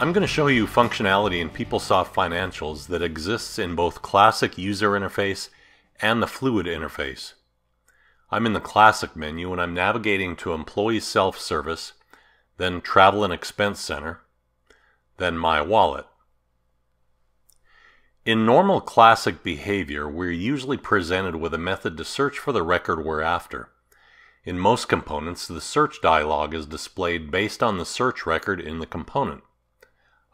I'm going to show you functionality in PeopleSoft Financials that exists in both Classic User Interface and the Fluid interface. I'm in the Classic menu and I'm navigating to Employee Self-Service, then Travel and Expense Center, then My Wallet. In normal Classic behavior, we're usually presented with a method to search for the record we're after. In most components, the search dialog is displayed based on the search record in the component.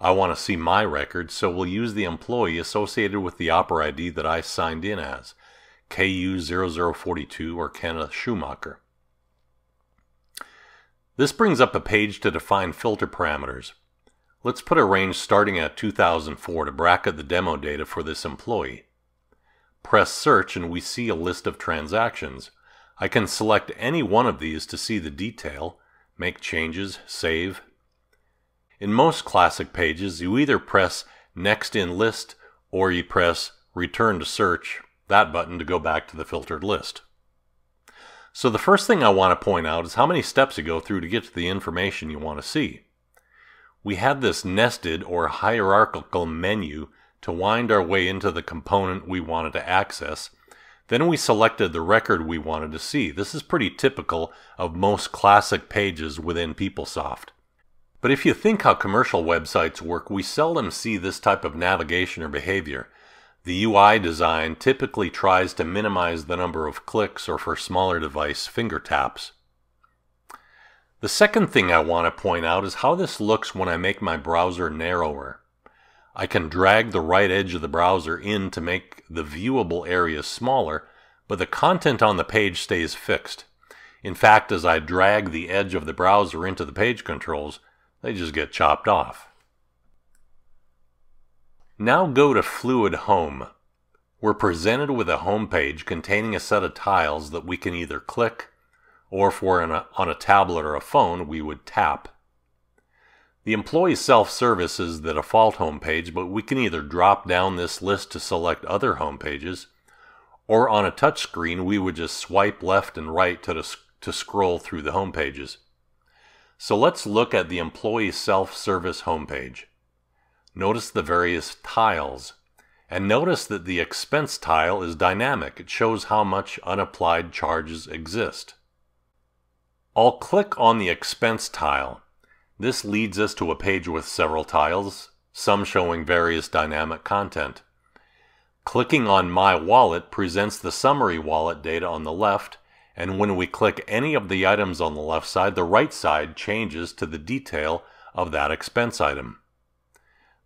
I want to see my record, so we'll use the employee associated with the Opera ID that I signed in as, KU0042 or Kenneth Schumacher. This brings up a page to define filter parameters. Let's put a range starting at 2004 to bracket the demo data for this employee. Press search and we see a list of transactions. I can select any one of these to see the detail, make changes, save, in most classic pages, you either press Next in List or you press Return to Search, that button to go back to the filtered list. So the first thing I want to point out is how many steps you go through to get to the information you want to see. We had this nested or hierarchical menu to wind our way into the component we wanted to access. Then we selected the record we wanted to see. This is pretty typical of most classic pages within PeopleSoft. But if you think how commercial websites work, we seldom see this type of navigation or behavior. The UI design typically tries to minimize the number of clicks or for smaller device finger taps. The second thing I want to point out is how this looks when I make my browser narrower. I can drag the right edge of the browser in to make the viewable area smaller, but the content on the page stays fixed. In fact, as I drag the edge of the browser into the page controls, they just get chopped off. Now go to Fluid Home. We're presented with a home page containing a set of tiles that we can either click, or if we're a, on a tablet or a phone, we would tap. The employee self-service is the default home page, but we can either drop down this list to select other home pages, or on a touchscreen we would just swipe left and right to, to scroll through the home pages. So let's look at the employee self-service homepage. Notice the various tiles. And notice that the expense tile is dynamic. It shows how much unapplied charges exist. I'll click on the expense tile. This leads us to a page with several tiles, some showing various dynamic content. Clicking on My Wallet presents the summary wallet data on the left and when we click any of the items on the left side, the right side changes to the detail of that expense item.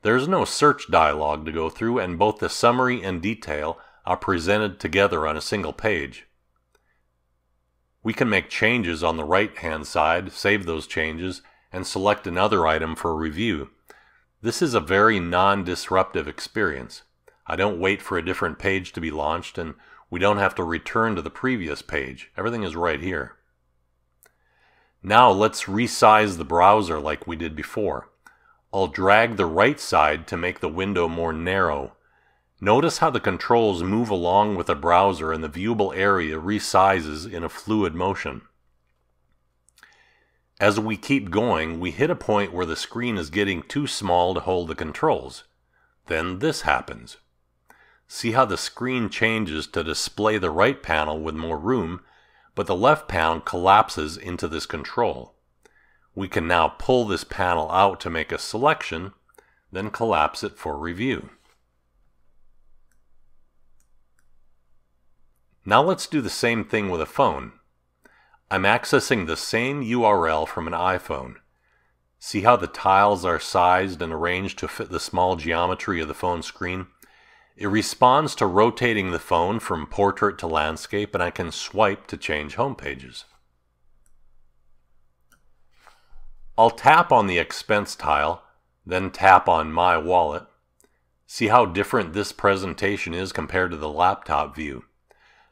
There's no search dialog to go through, and both the summary and detail are presented together on a single page. We can make changes on the right hand side, save those changes, and select another item for review. This is a very non-disruptive experience. I don't wait for a different page to be launched, and we don't have to return to the previous page. Everything is right here. Now let's resize the browser like we did before. I'll drag the right side to make the window more narrow. Notice how the controls move along with the browser and the viewable area resizes in a fluid motion. As we keep going, we hit a point where the screen is getting too small to hold the controls. Then this happens. See how the screen changes to display the right panel with more room, but the left panel collapses into this control. We can now pull this panel out to make a selection, then collapse it for review. Now let's do the same thing with a phone. I'm accessing the same URL from an iPhone. See how the tiles are sized and arranged to fit the small geometry of the phone screen? It responds to rotating the phone from portrait to landscape and I can swipe to change home pages. I'll tap on the expense tile, then tap on My Wallet. See how different this presentation is compared to the laptop view.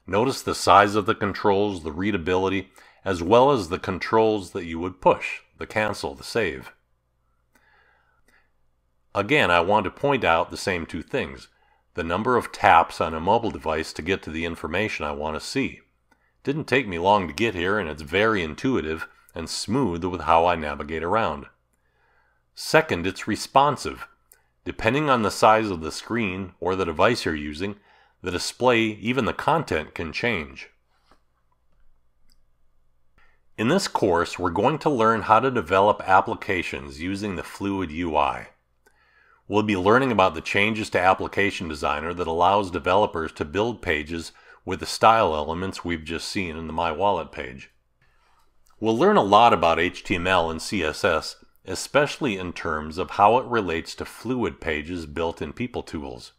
Notice the size of the controls, the readability, as well as the controls that you would push, the cancel, the save. Again, I want to point out the same two things the number of taps on a mobile device to get to the information I want to see. Didn't take me long to get here and it's very intuitive and smooth with how I navigate around. Second, it's responsive. Depending on the size of the screen or the device you're using, the display, even the content, can change. In this course, we're going to learn how to develop applications using the Fluid UI. We'll be learning about the changes to Application Designer that allows developers to build pages with the style elements we've just seen in the My Wallet page. We'll learn a lot about HTML and CSS, especially in terms of how it relates to fluid pages built in PeopleTools.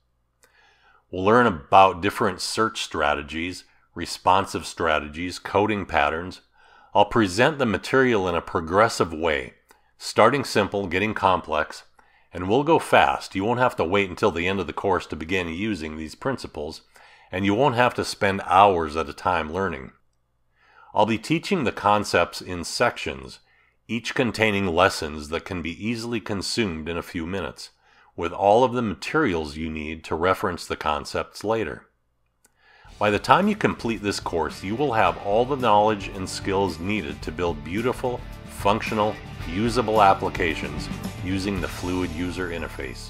We'll learn about different search strategies, responsive strategies, coding patterns. I'll present the material in a progressive way, starting simple, getting complex, and we'll go fast. You won't have to wait until the end of the course to begin using these principles, and you won't have to spend hours at a time learning. I'll be teaching the concepts in sections, each containing lessons that can be easily consumed in a few minutes, with all of the materials you need to reference the concepts later. By the time you complete this course, you will have all the knowledge and skills needed to build beautiful, functional, usable applications using the Fluid User Interface.